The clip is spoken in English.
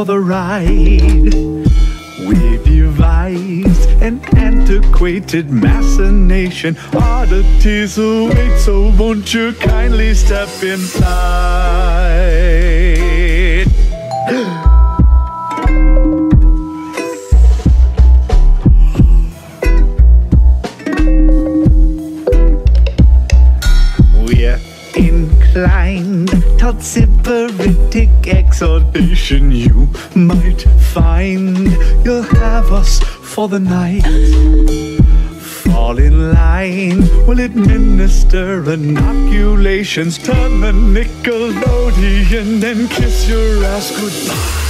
for the ride. We've devised an antiquated machination. Oddities oh, await, so won't you kindly step inside? Toward sybaritic exhortation. You might find you'll have us for the night. Fall in line, we'll administer inoculations. Turn the Nickelodeon and kiss your ass goodbye.